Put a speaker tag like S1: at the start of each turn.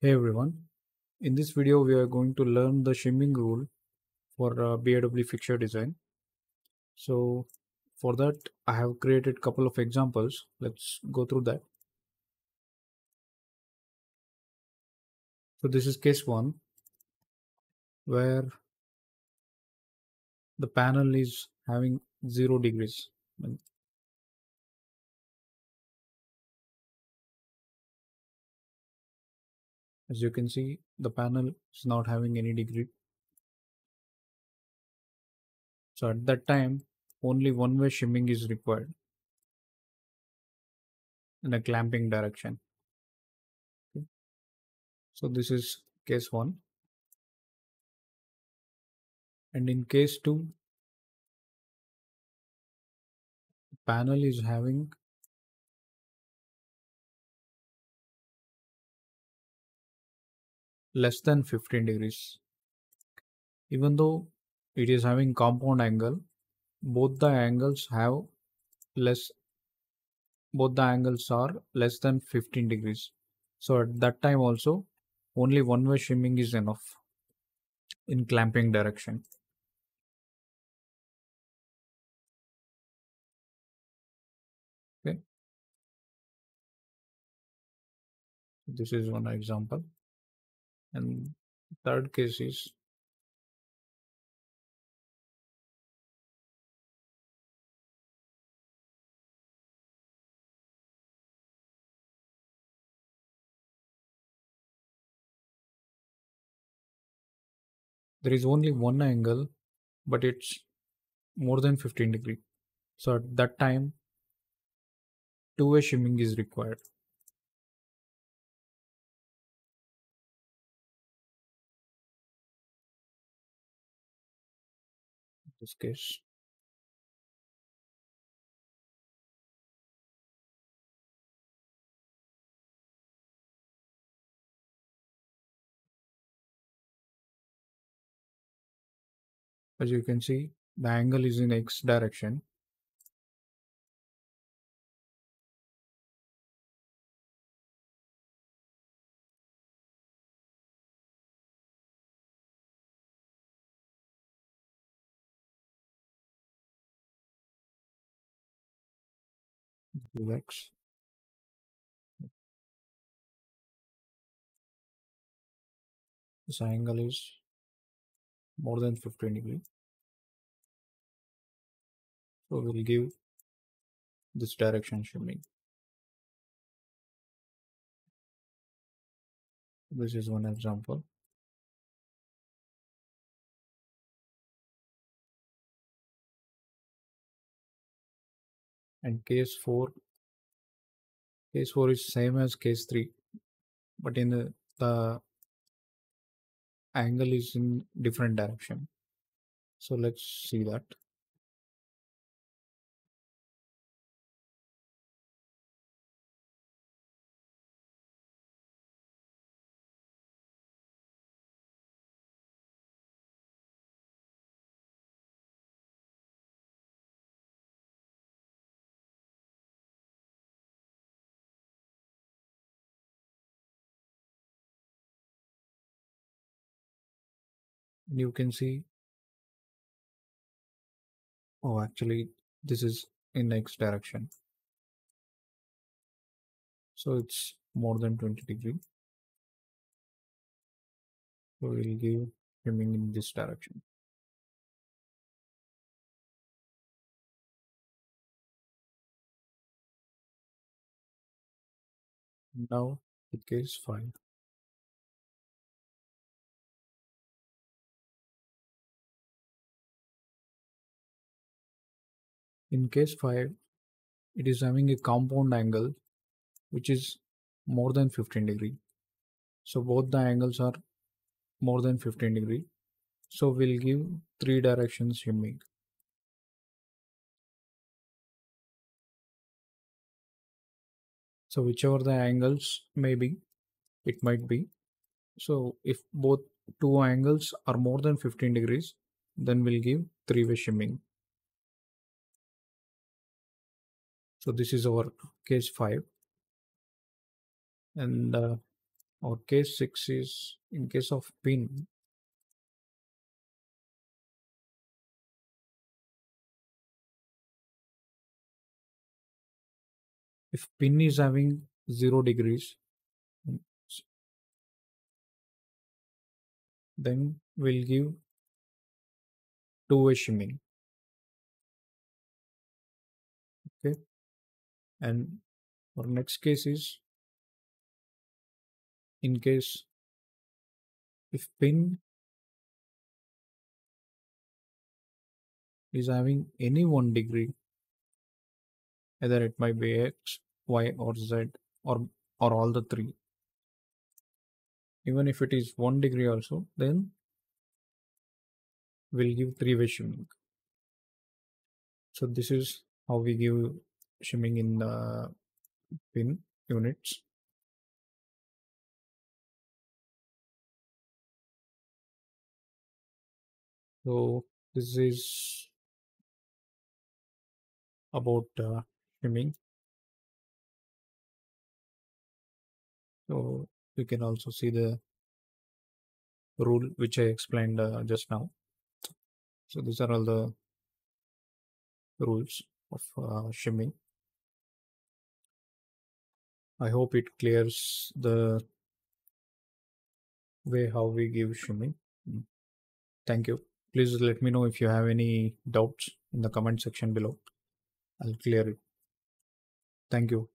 S1: Hey everyone, in this video we are going to learn the shimming rule for uh, BIW fixture design. So for that I have created couple of examples. Let's go through that. So this is case 1 where the panel is having 0 degrees. As you can see the panel is not having any degree. So at that time only one way shimming is required in a clamping direction. Okay. So this is case 1 and in case 2 panel is having less than 15 degrees. Even though it is having compound angle both the angles have less both the angles are less than 15 degrees. So at that time also only one way shimming is enough in clamping direction. Okay. This is one example and third case is there is only one angle but it's more than 15 degree. So at that time two-way shimming is required as you can see the angle is in x direction x this angle is more than 15 degree. So we'll give this direction shimming this is one example and case 4 case 4 is same as case 3 but in the, the angle is in different direction. So let's see that and you can see. Oh actually this is in x direction. So it's more than 20 degree. So we'll give shimming in this direction. Now in case 5 in case 5 it is having a compound angle which is more than 15 degree. So both the angles are more than 15 degree. So we'll give three directions shimming so whichever the angles may be it might be. So if both two angles are more than 15 degrees then we'll give three-way shimming so this is our case 5 and uh, or case 6 is in case of pin if pin is having 0 degrees mm, then we'll give two-way shimming and our next case is in case if pin is having any one degree either it might be x y or z or or all the three. Even if it is one degree also then we'll give three-way shimming so this is how we give shimming in the pin units? So this is about uh, shimming so you can also see the rule which I explained uh, just now. So these are all the rules of uh, shimming I hope it clears the way how we give shimming Mm. thank you. Please let me know if you have any doubts in the comment section below. I'll clear it. Thank you